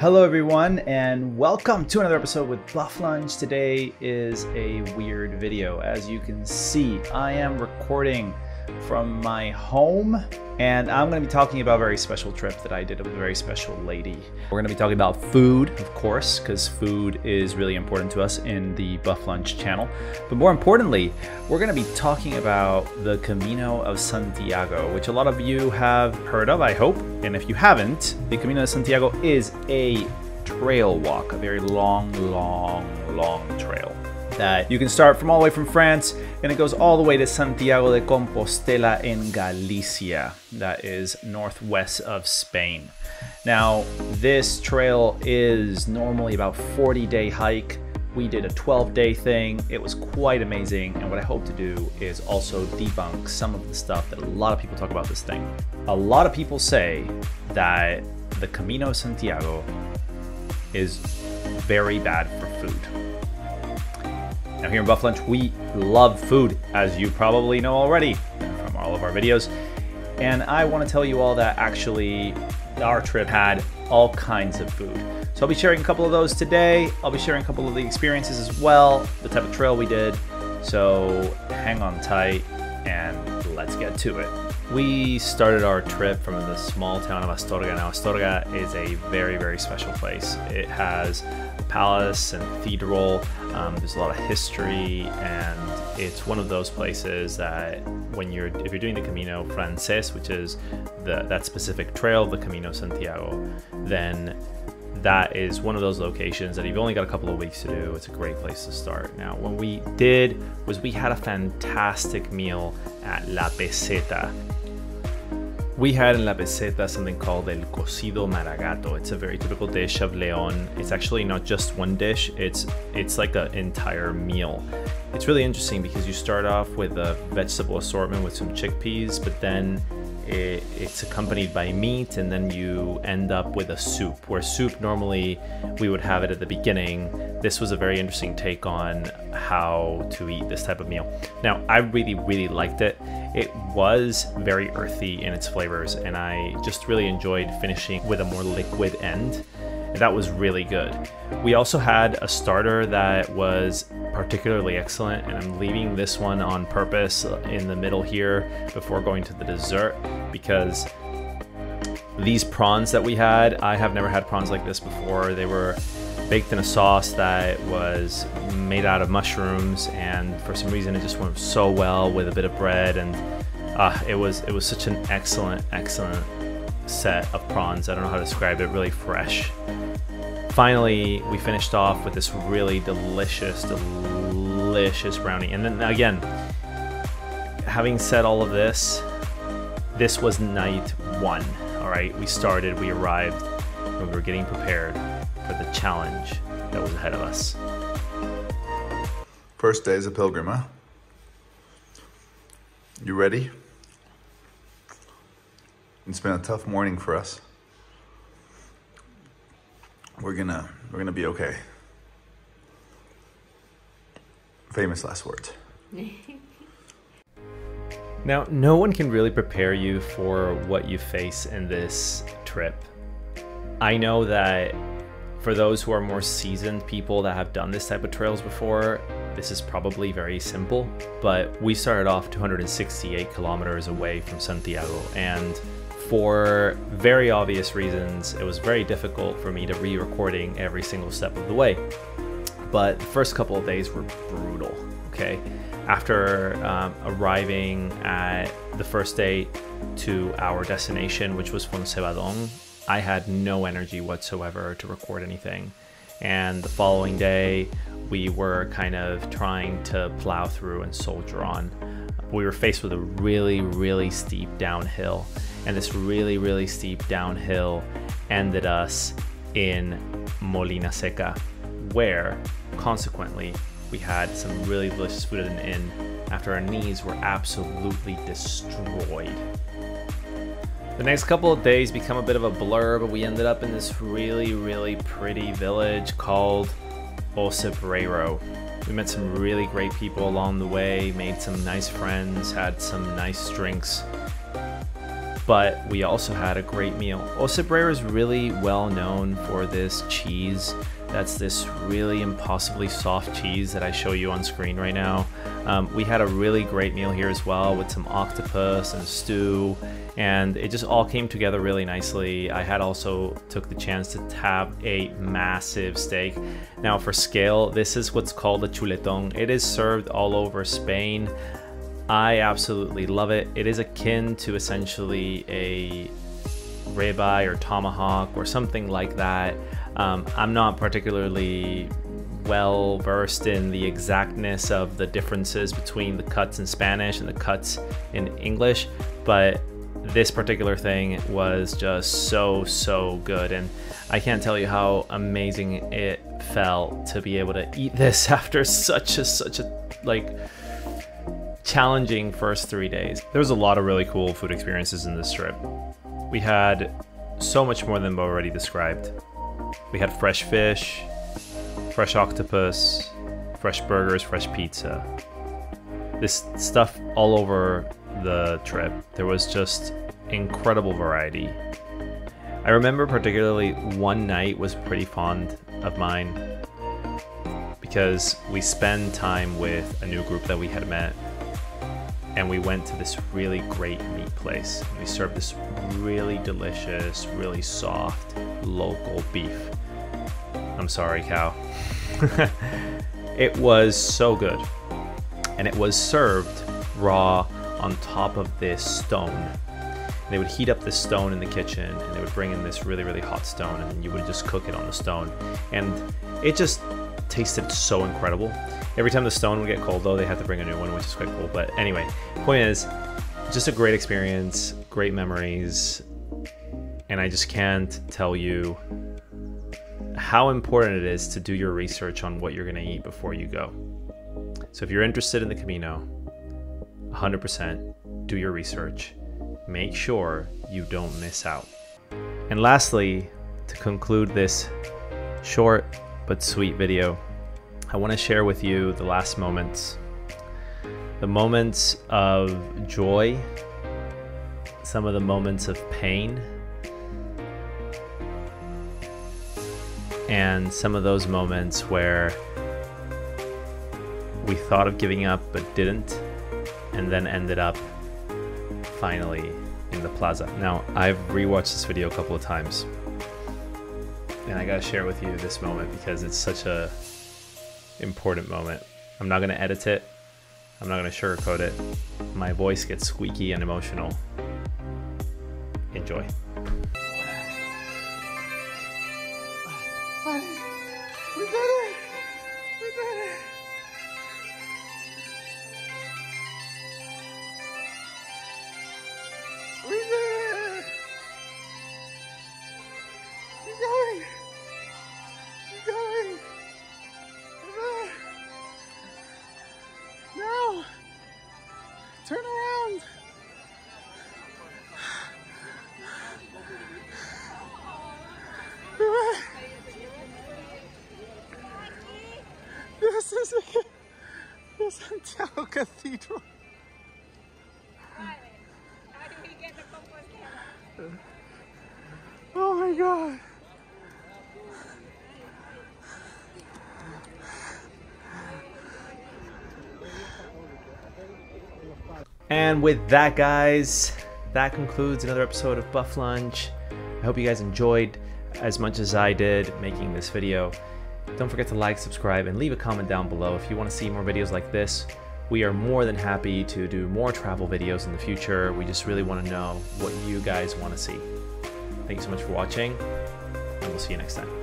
Hello, everyone, and welcome to another episode with Bufflunch. Today is a weird video. As you can see, I am recording from my home, and I'm going to be talking about a very special trip that I did with a very special lady. We're going to be talking about food, of course, because food is really important to us in the Bufflunch channel. But more importantly, we're going to be talking about the Camino of Santiago, which a lot of you have heard of, I hope. And if you haven't, the Camino de Santiago is a trail walk, a very long, long, long trail that you can start from all the way from France and it goes all the way to Santiago de Compostela in Galicia, that is northwest of Spain. Now, this trail is normally about 40 day hike. We did a 12 day thing. It was quite amazing. And what I hope to do is also debunk some of the stuff that a lot of people talk about this thing. A lot of people say that the Camino Santiago is very bad for food. Now here in Bufflunch, we love food, as you probably know already from all of our videos. And I want to tell you all that actually our trip had all kinds of food. So I'll be sharing a couple of those today. I'll be sharing a couple of the experiences as well, the type of trail we did. So hang on tight and let's get to it. We started our trip from the small town of Astorga. Now, Astorga is a very, very special place. It has a palace and cathedral. Um, there's a lot of history, and it's one of those places that when you're if you're doing the Camino Frances, which is the that specific trail, the Camino Santiago, then that is one of those locations that you've only got a couple of weeks to do. It's a great place to start. Now, what we did was we had a fantastic meal at La Peseta. We had in La Peseta something called el cocido maragato. It's a very typical dish of Leon. It's actually not just one dish, it's it's like an entire meal. It's really interesting because you start off with a vegetable assortment with some chickpeas, but then it, it's accompanied by meat, and then you end up with a soup. Where soup normally we would have it at the beginning, this was a very interesting take on how to eat this type of meal. Now, I really, really liked it. It was very earthy in its flavors, and I just really enjoyed finishing with a more liquid end. That was really good. We also had a starter that was particularly excellent, and I'm leaving this one on purpose in the middle here before going to the dessert because these prawns that we had, I have never had prawns like this before. They were baked in a sauce that was made out of mushrooms, and for some reason it just went so well with a bit of bread, and uh, it was it was such an excellent, excellent set of prawns. I don't know how to describe it. Really fresh. Finally, we finished off with this really delicious, delicious brownie. And then again, having said all of this, this was night one. All right, we started, we arrived, and we were getting prepared for the challenge that was ahead of us. First day as a pilgrim, huh? You ready? It's been a tough morning for us. We're gonna we're gonna be okay. Famous last words. Now, no one can really prepare you for what you face in this trip. I know that for those who are more seasoned people that have done this type of trails before, this is probably very simple, but we started off 268 kilometers away from Santiago, and for very obvious reasons, it was very difficult for me to re recording every single step of the way. But the first couple of days were brutal, okay? After um, arriving at the first day to our destination, which was Foncebadón, I had no energy whatsoever to record anything. And the following day, we were kind of trying to plow through and soldier on. We were faced with a really, really steep downhill, and this really, really steep downhill ended us in Molinaseca, where consequently we had some really delicious food at an inn after our knees were absolutely destroyed. The next couple of days become a bit of a blur, but we ended up in this really, really pretty village called O Cebreiro. We met some really great people along the way, made some nice friends, had some nice drinks. But we also had a great meal. O Cebreiro is really well known for this cheese. That's this really impossibly soft cheese that I show you on screen right now. Um, we had a really great meal here as well with some octopus and stew and it just all came together really nicely. I had also took the chance to have a massive steak. Now for scale, this is what's called a chuletón. It is served all over Spain. I absolutely love it. It is akin to essentially a ribeye or tomahawk or something like that. Um, I'm not particularly well versed in the exactness of the differences between the cuts in Spanish and the cuts in English, but this particular thing was just so so good and I can't tell you how amazing it felt to be able to eat this after such a such a like challenging first 3 days. There was a lot of really cool food experiences in this trip. We had so much more than already described. We had fresh fish, fresh octopus, fresh burgers, fresh pizza. This stuff all over the trip. There was just incredible variety. I remember particularly one night was pretty fond of mine because we spent time with a new group that we had met and we went to this really great meat place. We served this really delicious, really soft local beef. I'm sorry, cow. it was so good. And it was served raw on top of this stone. They would heat up this stone in the kitchen and they would bring in this really, really hot stone and you would just cook it on the stone. And it just tasted so incredible. Every time the stone would get cold though, they had to bring a new one, which is quite cool. But anyway, point is, just a great experience, great memories, and I just can't tell you how important it is to do your research on what you're gonna eat before you go. So if you're interested in the Camino, 100% do your research. Make sure you don't miss out. And lastly, to conclude this short but sweet video, I want to share with you the last moments. The moments of joy, some of the moments of pain, and some of those moments where we thought of giving up but didn't and then ended up finally in the plaza. Now, I've rewatched this video a couple of times, and I gotta share with you this moment because it's such a important moment. I'm not gonna edit it. I'm not gonna sugarcoat it. My voice gets squeaky and emotional. Enjoy. This is the Santiago Cathedral. Oh my god. And with that, guys, that concludes another episode of Bufflunch. I hope you guys enjoyed as much as I did making this video. Don't forget to like, subscribe, and leave a comment down below if you want to see more videos like this. We are more than happy to do more travel videos in the future. We just really want to know what you guys want to see. Thank you so much for watching, and we'll see you next time.